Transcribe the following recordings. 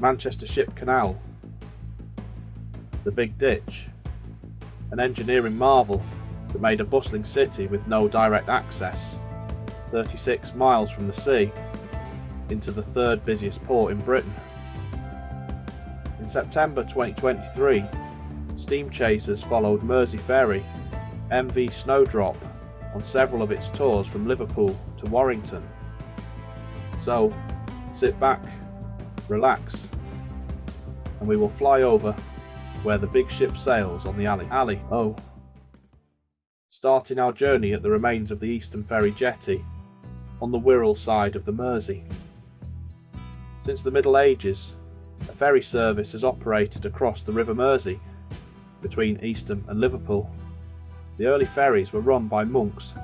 Manchester Ship Canal, the Big Ditch, an engineering marvel that made a bustling city with no direct access, 36 miles from the sea, into the third busiest port in Britain. In September 2023, steam chasers followed Mersey Ferry, MV Snowdrop, on several of its tours from Liverpool to Warrington. So, sit back, relax, and we will fly over where the big ship sails on the alley. Alley, oh. Starting our journey at the remains of the Eastham Ferry jetty on the Wirral side of the Mersey. Since the Middle Ages, a ferry service has operated across the River Mersey between Eastham and Liverpool. The early ferries were run by monks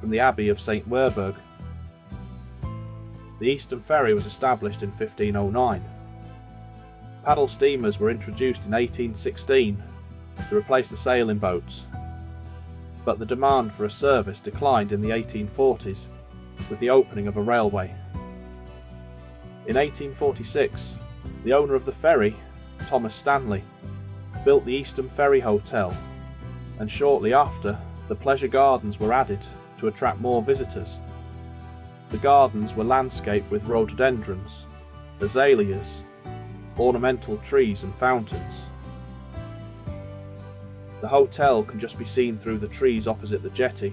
from the Abbey of St Werburgh. The Eastham Ferry was established in 1509. Paddle steamers were introduced in 1816 to replace the sailing boats, but the demand for a service declined in the 1840s with the opening of a railway. In 1846, the owner of the ferry, Thomas Stanley, built the Eastham Ferry Hotel, and shortly after, the pleasure gardens were added to attract more visitors. The gardens were landscaped with rhododendrons, azaleas, ornamental trees, and fountains. The hotel can just be seen through the trees opposite the jetty.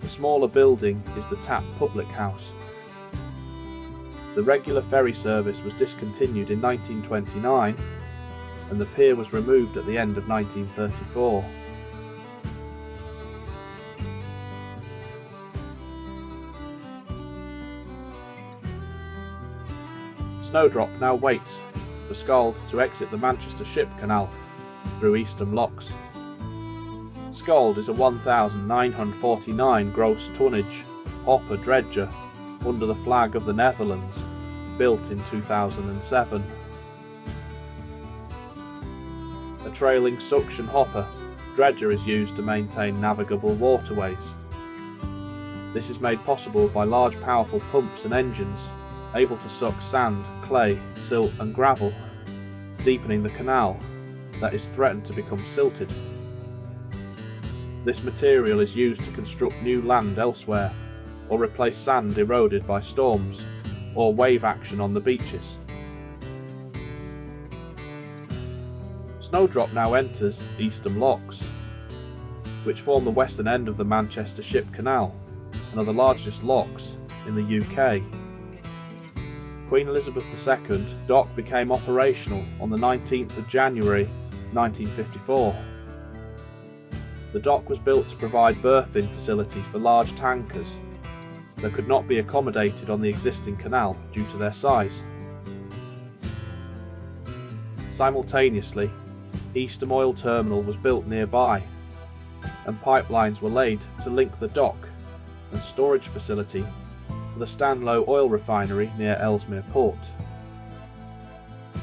The smaller building is the Tap Public House. The regular ferry service was discontinued in 1929 and the pier was removed at the end of 1934. Snowdrop now waits for Scald to exit the Manchester Ship Canal through Eastham Locks. Scald is a 1,949 gross tonnage hopper dredger under the flag of the Netherlands, built in 2007. A trailing suction hopper dredger is used to maintain navigable waterways. This is made possible by large powerful pumps and engines able to suck sand, clay, silt and gravel, deepening the canal that is threatened to become silted. This material is used to construct new land elsewhere or replace sand eroded by storms or wave action on the beaches. Snowdrop now enters Eastham Locks, which form the western end of the Manchester Ship Canal and are the largest locks in the UK. Queen Elizabeth II dock became operational on the 19th of January 1954. The dock was built to provide berthing facility for large tankers that could not be accommodated on the existing canal due to their size. Simultaneously, Eastham Oil Terminal was built nearby, and pipelines were laid to link the dock and storage facility the Stanlow Oil Refinery near Ellesmere Port.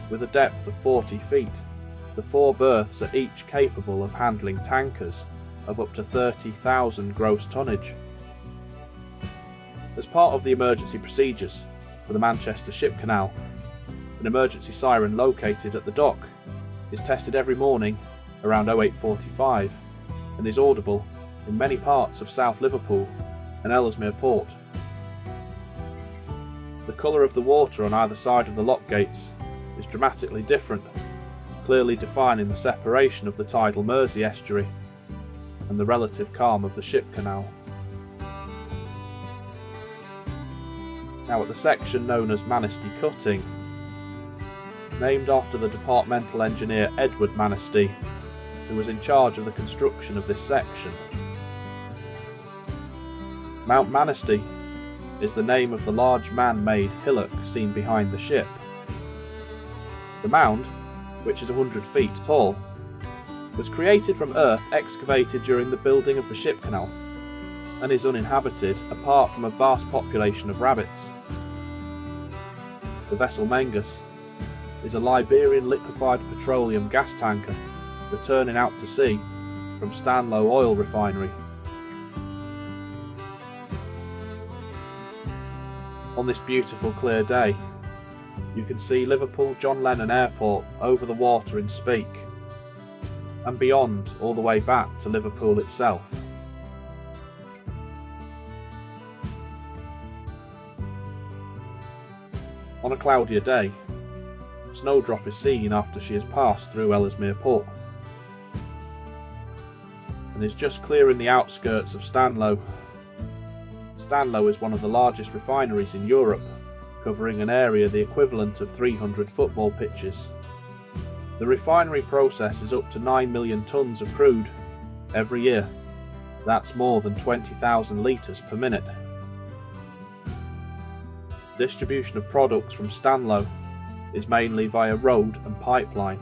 With a depth of 40 feet, the four berths are each capable of handling tankers of up to 30,000 gross tonnage. As part of the emergency procedures for the Manchester Ship Canal, an emergency siren located at the dock is tested every morning around 0845 and is audible in many parts of South Liverpool and Ellesmere Port. The colour of the water on either side of the lock gates is dramatically different, clearly defining the separation of the tidal Mersey estuary and the relative calm of the ship canal. now at the section known as Manisty Cutting, named after the departmental engineer Edward Manisty, who was in charge of the construction of this section. Mount Manisty is the name of the large man-made hillock seen behind the ship. The mound, which is 100 feet tall, was created from earth excavated during the building of the ship canal and is uninhabited apart from a vast population of rabbits. The vessel Mengus is a Liberian liquefied petroleum gas tanker returning out to sea from Stanlow Oil Refinery. On this beautiful clear day, you can see Liverpool John Lennon Airport over the water in Speke, and beyond all the way back to Liverpool itself. On a cloudier day, Snowdrop is seen after she has passed through Ellesmere Port and is just clearing the outskirts of Stanlow. Stanlow is one of the largest refineries in Europe, covering an area the equivalent of 300 football pitches. The refinery processes up to 9 million tonnes of crude every year. That's more than 20,000 litres per minute. Distribution of products from Stanlow is mainly via road and pipeline.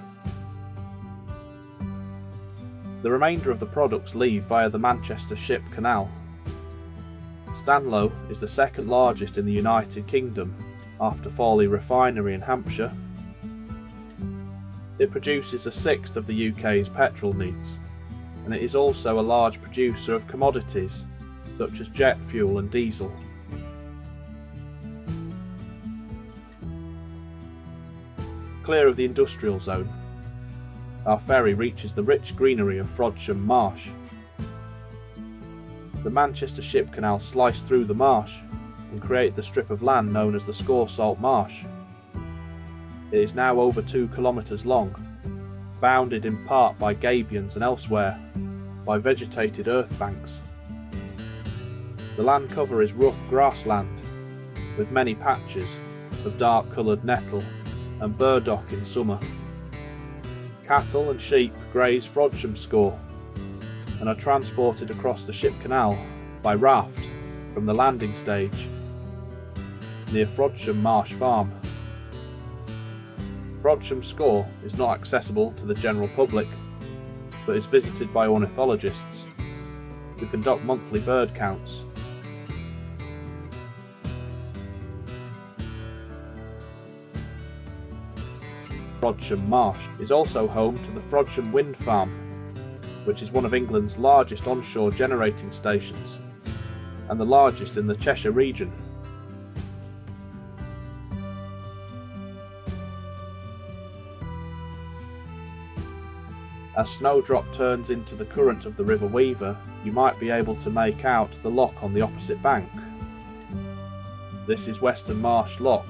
The remainder of the products leave via the Manchester Ship Canal. Stanlow is the second largest in the United Kingdom after Fawley Refinery in Hampshire. It produces a sixth of the UK's petrol needs, and it is also a large producer of commodities such as jet fuel and diesel. Clear of the industrial zone, our ferry reaches the rich greenery of Frodsham Marsh. The Manchester Ship Canal sliced through the marsh and created the strip of land known as the Score Salt Marsh. It is now over two kilometres long, bounded in part by gabions and elsewhere by vegetated earth banks. The land cover is rough grassland, with many patches of dark coloured nettle and burdock in summer. Cattle and sheep graze Frodsham Score and are transported across the ship canal by raft from the landing stage near Frodsham Marsh Farm. Frodsham Score is not accessible to the general public, but is visited by ornithologists who conduct monthly bird counts. Frodsham Marsh is also home to the Frodsham Wind Farm, which is one of England's largest onshore generating stations and the largest in the Cheshire region. As Snowdrop turns into the current of the River Weaver, you might be able to make out the lock on the opposite bank. This is Weston Marsh Lock,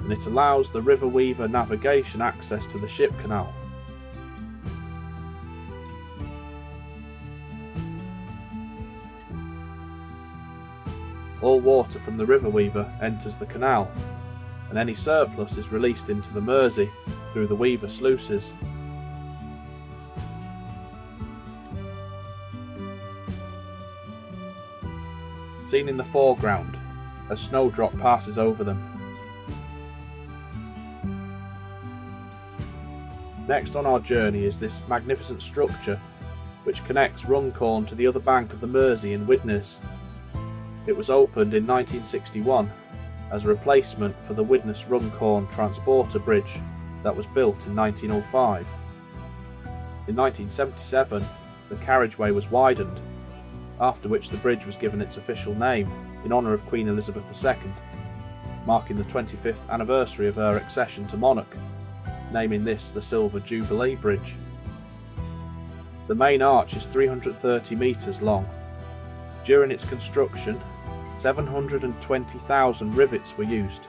and it allows the River Weaver navigation access to the ship canal. All water from the River Weaver enters the canal, and any surplus is released into the Mersey through the Weaver sluices. Seen in the foreground, a snowdrop passes over them. Next on our journey is this magnificent structure which connects Runcorn to the other bank of the Mersey in Widnes. It was opened in 1961 as a replacement for the Widnes Runcorn Transporter Bridge that was built in 1905. In 1977, the carriageway was widened after which the bridge was given its official name in honour of Queen Elizabeth II, marking the 25th anniversary of her accession to monarch, naming this the Silver Jubilee Bridge. The main arch is 330 metres long. During its construction, 720,000 rivets were used.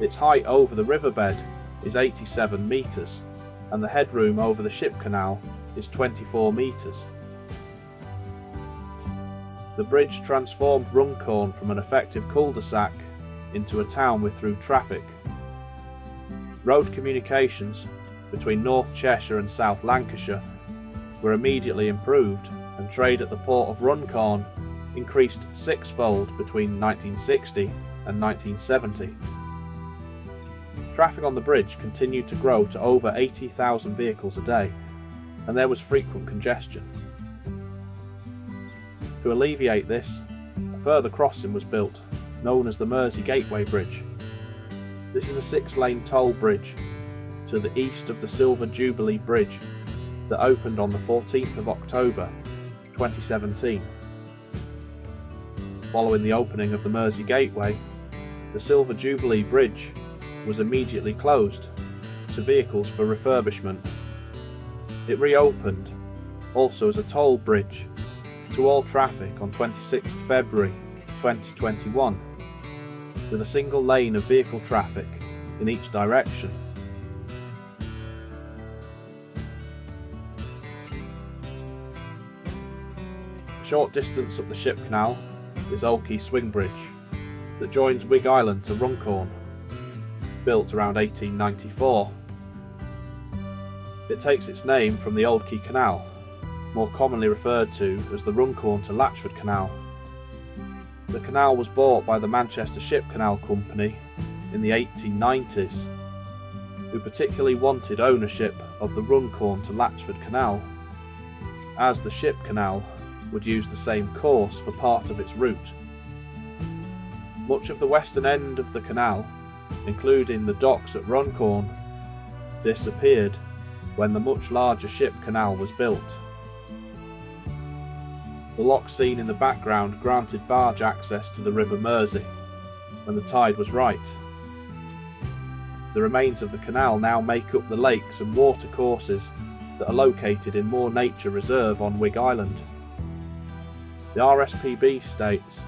Its height over the riverbed is 87 metres, and the headroom over the ship canal is 24 metres. The bridge transformed Runcorn from an effective cul-de-sac into a town with through traffic. Road communications between North Cheshire and South Lancashire were immediately improved and trade at the port of Runcorn increased sixfold between 1960 and 1970. Traffic on the bridge continued to grow to over 80,000 vehicles a day, and there was frequent congestion. To alleviate this, a further crossing was built, known as the Mersey Gateway Bridge. This is a six lane toll bridge to the east of the Silver Jubilee Bridge that opened on the 14th of October 2017. Following the opening of the Mersey Gateway, the Silver Jubilee Bridge was immediately closed to vehicles for refurbishment. It reopened, also as a toll bridge, to all traffic on 26 February 2021, with a single lane of vehicle traffic in each direction. Short distance up the ship canal is Quay Swing Bridge that joins Wigg Island to Runcorn, built around 1894. It takes its name from the Old Quay Canal, more commonly referred to as the Runcorn to Latchford Canal. The canal was bought by the Manchester Ship Canal Company in the 1890s, who particularly wanted ownership of the Runcorn to Latchford Canal, as the Ship Canal would use the same course for part of its route. Much of the western end of the canal, including the docks at Runcorn, disappeared when the much larger ship canal was built. The lock seen in the background granted barge access to the River Mersey when the tide was right. The remains of the canal now make up the lakes and water courses that are located in Moor Nature Reserve on Wigg Island. The RSPB states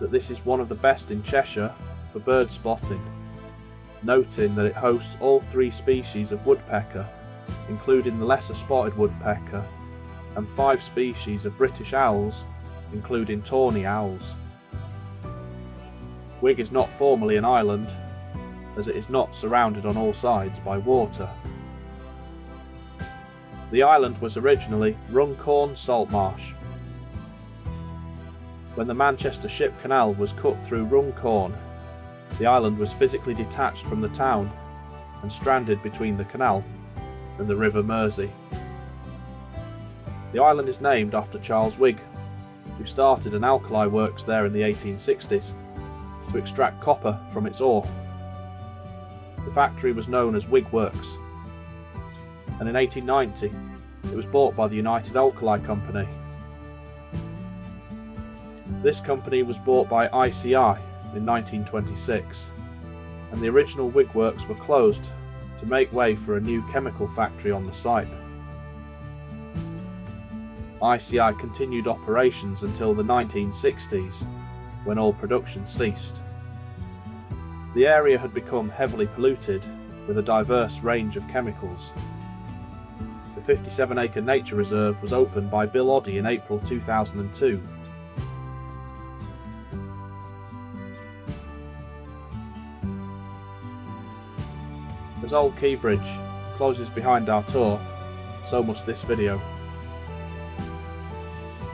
that this is one of the best in Cheshire for bird spotting, noting that it hosts all three species of woodpecker, including the lesser spotted woodpecker, and five species of British owls, including tawny owls. Wigg is not formally an island, as it is not surrounded on all sides by water. The island was originally Runcorn Salt Marsh. When the Manchester Ship Canal was cut through Runcorn, the island was physically detached from the town and stranded between the canal and the River Mersey. The island is named after Charles Wigg, who started an alkali works there in the 1860s to extract copper from its ore. The factory was known as Wigg Works, and in 1890 it was bought by the United Alkali Company. This company was bought by ICI in 1926, and the original Wigg Works were closed to make way for a new chemical factory on the site. ICI continued operations until the 1960s, when all production ceased. The area had become heavily polluted with a diverse range of chemicals. The 57 acre nature reserve was opened by Bill Oddie in April 2002. As Old Quay Bridge closes behind our tour, so must this video.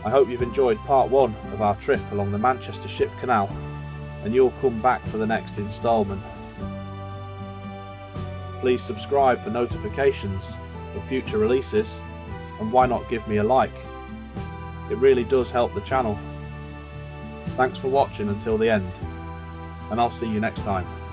I hope you've enjoyed part one of our trip along the Manchester Ship Canal and you'll come back for the next instalment. Please subscribe for notifications of future releases and why not give me a like. It really does help the channel. Thanks for watching until the end and I'll see you next time.